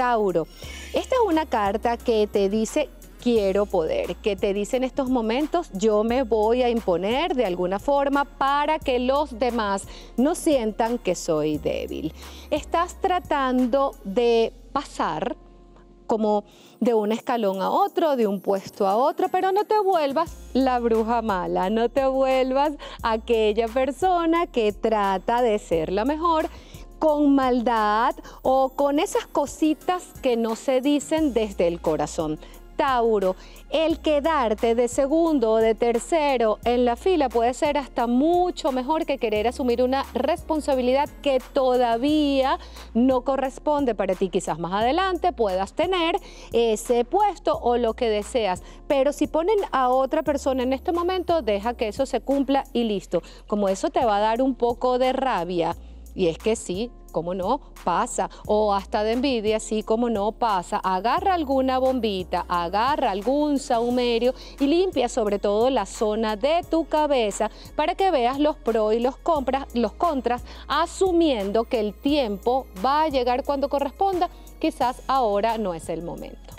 Tauro, esta es una carta que te dice quiero poder, que te dice en estos momentos yo me voy a imponer de alguna forma para que los demás no sientan que soy débil. Estás tratando de pasar como de un escalón a otro, de un puesto a otro, pero no te vuelvas la bruja mala, no te vuelvas aquella persona que trata de ser la mejor con maldad o con esas cositas que no se dicen desde el corazón. Tauro, el quedarte de segundo o de tercero en la fila puede ser hasta mucho mejor que querer asumir una responsabilidad que todavía no corresponde para ti. Quizás más adelante puedas tener ese puesto o lo que deseas, pero si ponen a otra persona en este momento, deja que eso se cumpla y listo. Como eso te va a dar un poco de rabia. Y es que sí, como no, pasa. O hasta de envidia, sí, como no, pasa. Agarra alguna bombita, agarra algún saumerio y limpia sobre todo la zona de tu cabeza para que veas los pros y los, compras, los contras, asumiendo que el tiempo va a llegar cuando corresponda. Quizás ahora no es el momento.